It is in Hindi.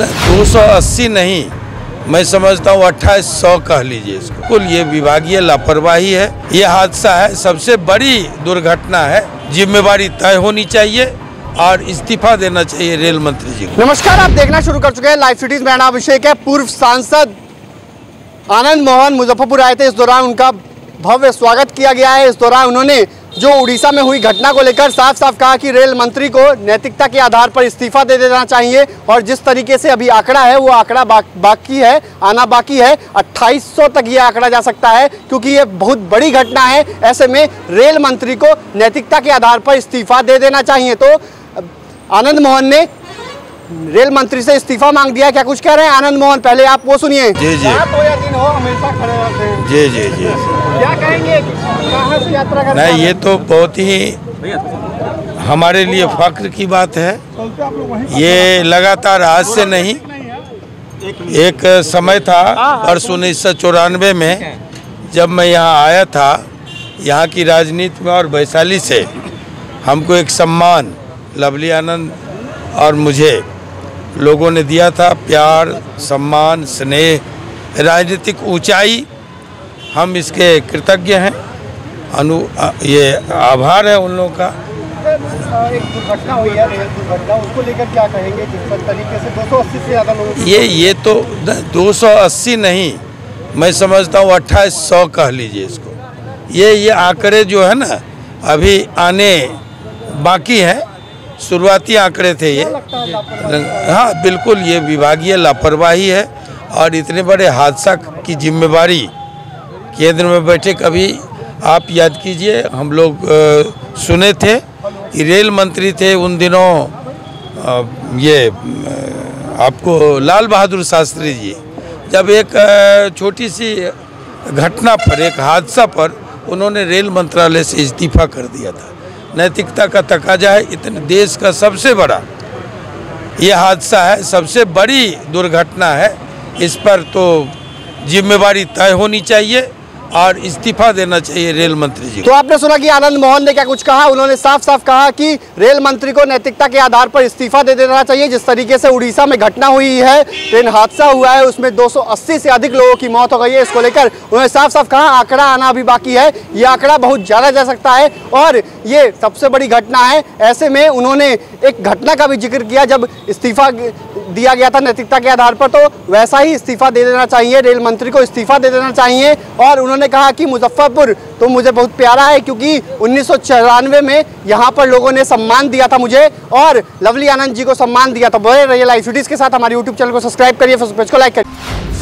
दो सौ अस्सी नहीं। मैं समझता हूँ अट्ठाईस सौ कह लीजिए इसको। कुल ये विभागीय लापरवाही है। ये हादसा है। सबसे बड़ी दुर्घटना है। जिम्मेवारी तय होनी चाहिए और इस्तीफा देना चाहिए रेल मंत्री जी को। नमस्कार, आप देखना शुरू कर चुके हैं लाइव सिटीज़ मेरा नाम अभिषेक है। पूर्व सांसद आनंद मोहन मुजफ्फरपुर आए थे। इस दौरान उनका भव्य स्वागत किया गया है। इस दौरान उन्होंने जो उड़ीसा में हुई घटना को लेकर साफ़ साफ़ कहा कि रेल मंत्री को नैतिकता के आधार पर इस्तीफा दे देना चाहिए और जिस तरीके से अभी आंकड़ा है वो आंकड़ा बा, बाकी है आना बाकी है 2800 तक ये आंकड़ा जा सकता है क्योंकि ये बहुत बड़ी घटना है। ऐसे में रेल मंत्री को नैतिकता के आधार पर इस्तीफा दे देना चाहिए। तो आनंद मोहन ने रेल मंत्री से इस्तीफा मांग दिया क्या कुछ कह रहे हैं आनंद मोहन? पहले आप वो सुनिए। जी, जी। रात हो या दिन हो हमेशा खड़े रहते हैं। जी जी जी। क्या कहेंगे? कहाँ से यात्रा कर नहीं ये तो बहुत ही हमारे लिए फख्र की बात है। ये लगातार आज से नहीं एक समय था वर्ष उन्नीस सौ चौरानवे में जब मैं यहाँ आया था यहाँ की राजनीति में और वैशाली से हमको एक सम्मान लवली आनंद और मुझे लोगों ने दिया था प्यार सम्मान स्नेह राजनीतिक ऊंचाई हम इसके कृतज्ञ हैं। अनु ये आभार है उन लोगों का। एक दुर्घटना हुई है रेल दुर्घटना उसको लेकर क्या कहेंगे? जिस तरीके से 280 से ज़्यादा लोगों ये ये तो दो सौ अस्सी नहीं मैं समझता हूँ अट्ठाईस सौ कह लीजिए इसको। ये ये आंकड़े जो है ना अभी आने बाकी हैं। शुरुआती आंकड़े थे ये। हाँ बिल्कुल ये विभागीय लापरवाही है और इतने बड़े हादसा की जिम्मेवारी केंद्र में बैठे कभी आप याद कीजिए, हम लोग सुने थे कि रेल मंत्री थे उन दिनों ये आपको लाल बहादुर शास्त्री जी, जब एक छोटी सी घटना पर, एक हादसा पर उन्होंने रेल मंत्रालय से इस्तीफा कर दिया था। नैतिकता का तकाजा है, इतने देश का सबसे बड़ा। ये हादसा है, सबसे बड़ी दुर्घटना है, इस पर तो जिम्मेवारी तय होनी चाहिए। और इस्तीफा देना चाहिए रेल मंत्री जी तो आपने सुना कि आनंद मोहन ने क्या कुछ कहा? उन्होंने साफ़ साफ़ कहा कि रेल मंत्री को नैतिकता के आधार पर इस्तीफा दे देना चाहिए। जिस तरीके से उड़ीसा में घटना हुई है, ट्रेन हादसा हुआ है, उसमें 280 से अधिक लोगों की मौत हो गई है। इसको लेकर उन्होंने साफ़ साफ़ कहा, आंकड़ा आना अभी बाकी है। ये आंकड़ा बहुत ज़्यादा जा सकता है और ये सबसे बड़ी घटना है। ऐसे में उन्होंने एक घटना का भी ज़िक्र किया जब इस्तीफा दिया गया था नैतिकता के आधार पर तो वैसा ही इस्तीफा दे देना चाहिए, रेल मंत्री को इस्तीफा दे देना चाहिए। और उन्होंने कहा कि मुजफ्फरपुर तो मुझे बहुत प्यारा है, क्योंकि उन्नीस सौ चौरानवे में यहाँ पर लोगों ने सम्मान दिया था मुझे, और लवली आनंद जी को सम्मान दिया था। बड़े रहिए लाइव के साथ हमारे यूट्यूब चैनल को सब्सक्राइब करिए फेसबुक पेज को लाइक करिए।